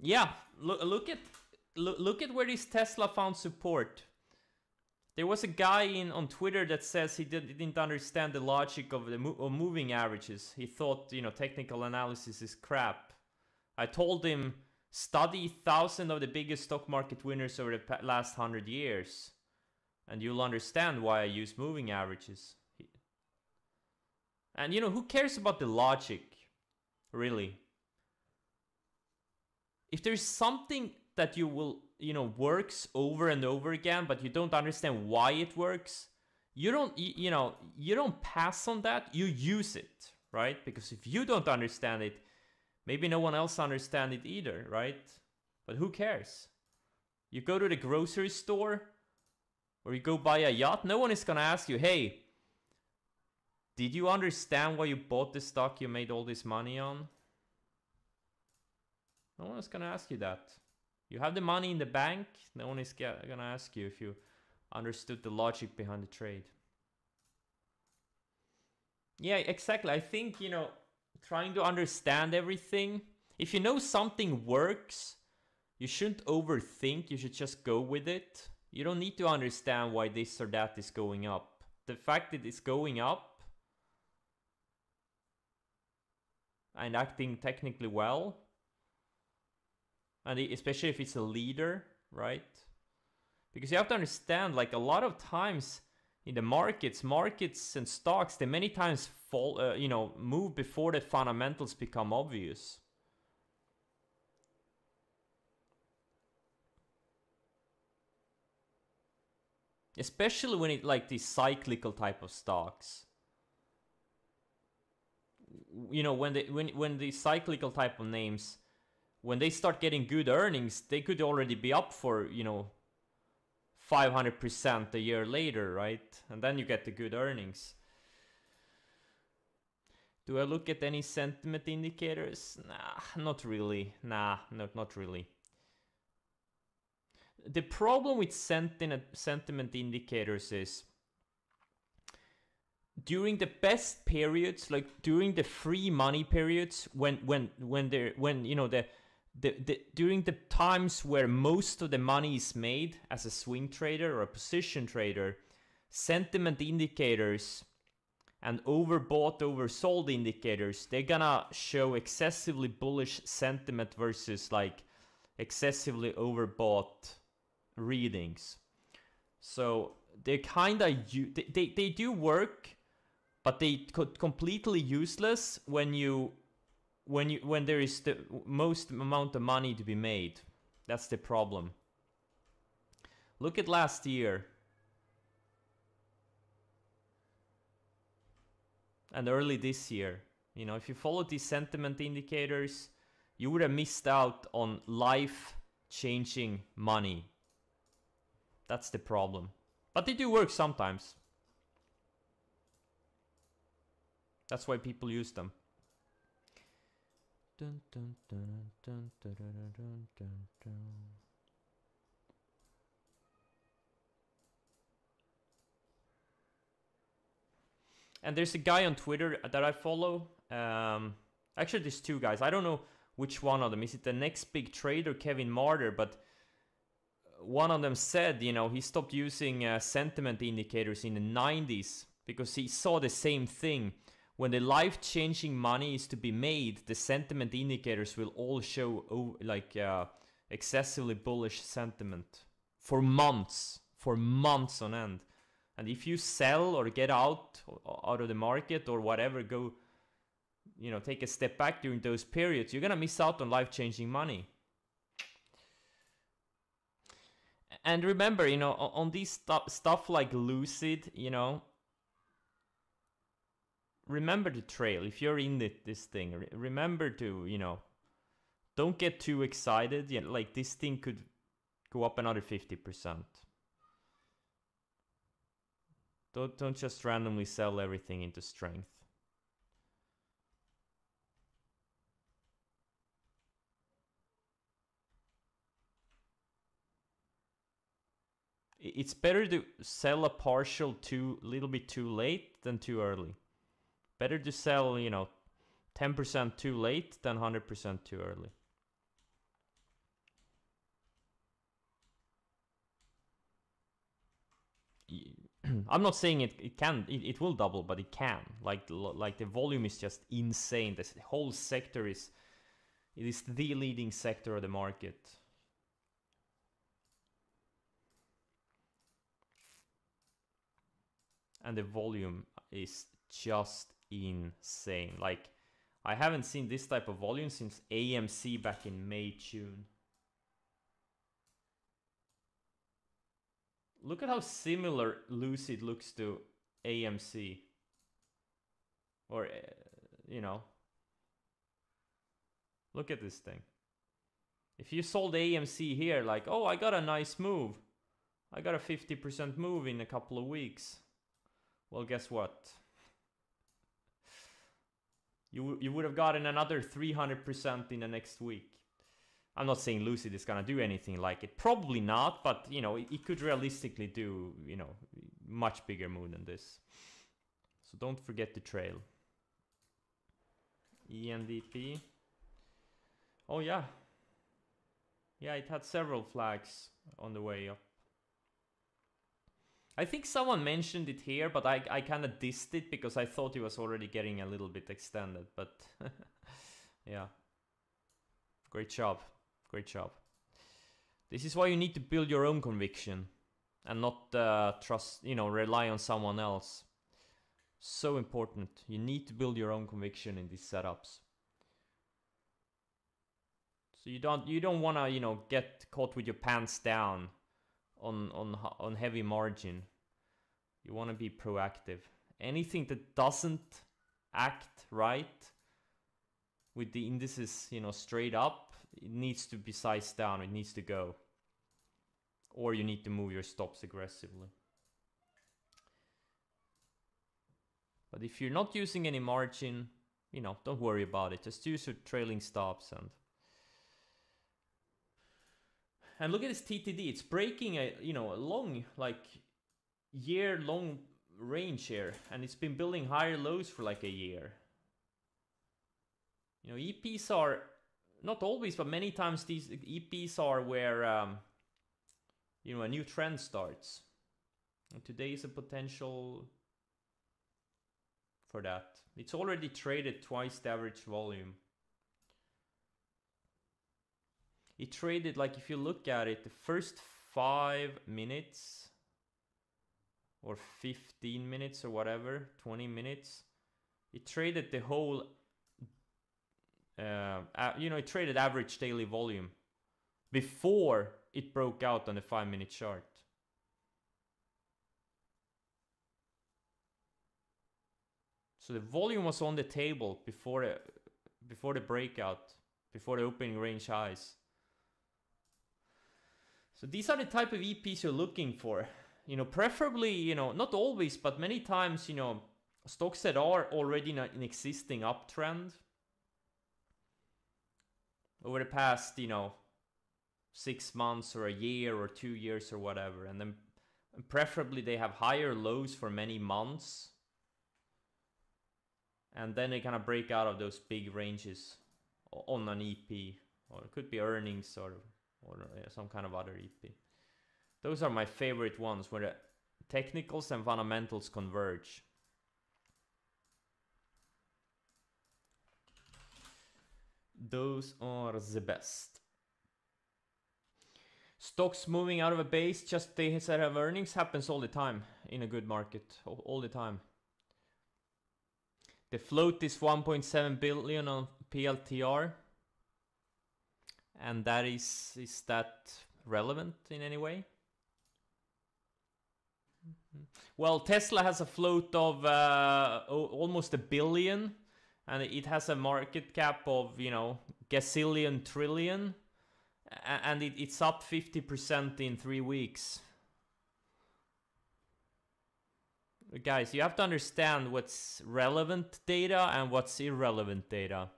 Yeah, look, look at look, look at where this Tesla found support. There was a guy in on Twitter that says he did, didn't understand the logic of the mo of moving averages. He thought you know technical analysis is crap. I told him study thousand of the biggest stock market winners over the last hundred years, and you'll understand why I use moving averages. And you know who cares about the logic, really? If there's something that you will you know works over and over again but you don't understand why it works you don't you know you don't pass on that you use it right? Because if you don't understand it maybe no one else understand it either right? But who cares? You go to the grocery store or you go buy a yacht no one is to ask you hey did you understand why you bought the stock you made all this money on no one is going to ask you that you have the money in the bank, no one is gonna ask you if you understood the logic behind the trade. Yeah, exactly. I think, you know, trying to understand everything. If you know something works, you shouldn't overthink, you should just go with it. You don't need to understand why this or that is going up. The fact that it's going up and acting technically well and especially if it's a leader, right? Because you have to understand, like a lot of times in the markets, markets and stocks, they many times fall, uh, you know, move before the fundamentals become obvious. Especially when it like these cyclical type of stocks. You know, when the when when the cyclical type of names when they start getting good earnings, they could already be up for, you know, 500% a year later, right? And then you get the good earnings. Do I look at any sentiment indicators? Nah, not really. Nah, not, not really. The problem with sentiment, sentiment indicators is during the best periods, like during the free money periods, when when when they when you know the the, the, during the times where most of the money is made as a swing trader or a position trader, sentiment indicators and overbought, oversold indicators, they're gonna show excessively bullish sentiment versus like excessively overbought readings. So they kind of they, they, they do work, but they could completely useless when you when you when there is the most amount of money to be made. That's the problem. Look at last year. And early this year. You know, if you follow these sentiment indicators, you would have missed out on life-changing money. That's the problem. But they do work sometimes. That's why people use them. Dun, dun, dun, dun, dun, dun, dun, dun, dun. And there's a guy on Twitter that I follow. Um, actually, there's two guys. I don't know which one of them. Is it the next big trade or Kevin Marder? But one of them said, you know, he stopped using uh, sentiment indicators in the 90s because he saw the same thing when the life-changing money is to be made, the sentiment indicators will all show like uh, excessively bullish sentiment for months, for months on end. And if you sell or get out out of the market or whatever, go, you know, take a step back during those periods, you're gonna miss out on life-changing money. And remember, you know, on these stuff like Lucid, you know, remember the trail. If you're in the, this thing, remember to, you know, don't get too excited. Yeah, like this thing could go up another 50%. Don't, don't just randomly sell everything into strength. It's better to sell a partial too little bit too late than too early. Better to sell, you know, 10% too late than 100% too early. I'm not saying it, it can, it, it will double, but it can. Like, like the volume is just insane. This whole sector is, it is the leading sector of the market. And the volume is just insane. Like I haven't seen this type of volume since AMC back in May, June. Look at how similar Lucid looks to AMC. Or, uh, you know. Look at this thing. If you sold AMC here, like, oh, I got a nice move. I got a 50% move in a couple of weeks. Well, guess what? You, you would have gotten another 300% in the next week. I'm not saying Lucid is gonna do anything like it. Probably not, but you know, it, it could realistically do, you know, much bigger move than this. So don't forget the trail. ENDP. Oh yeah. Yeah, it had several flags on the way up. I think someone mentioned it here, but I, I kind of dissed it because I thought it was already getting a little bit extended. But yeah, great job. Great job. This is why you need to build your own conviction and not uh, trust, you know, rely on someone else. So important. You need to build your own conviction in these setups. So you don't you don't want to, you know, get caught with your pants down on on on heavy margin. You want to be proactive. Anything that doesn't act right with the indices, you know, straight up, it needs to be sized down. It needs to go. Or you need to move your stops aggressively. But if you're not using any margin, you know, don't worry about it. Just use your trailing stops and and look at this TTD. It's breaking a you know a long like year long range here, and it's been building higher lows for like a year. You know, EPs are not always, but many times these EPs are where um, you know a new trend starts. And today is a potential for that. It's already traded twice the average volume. It traded like if you look at it, the first five minutes or 15 minutes or whatever, 20 minutes, it traded the whole, uh, you know, it traded average daily volume before it broke out on the five minute chart. So the volume was on the table before the, before the breakout, before the opening range highs. So these are the type of EPs you're looking for. You know, preferably, you know, not always, but many times, you know, stocks that are already in an existing uptrend over the past, you know, six months or a year or two years or whatever. And then preferably they have higher lows for many months. And then they kind of break out of those big ranges on an EP. Or it could be earnings or or uh, some kind of other EP. Those are my favorite ones where the technicals and fundamentals converge. Those are the best. Stocks moving out of a base just they set of earnings happens all the time in a good market, all the time. The float is 1.7 billion on PLTR and that is is that relevant in any way? Well tesla has a float of uh, almost a billion and it has a market cap of you know gazillion trillion and it, it's up 50% in three weeks. Guys you have to understand what's relevant data and what's irrelevant data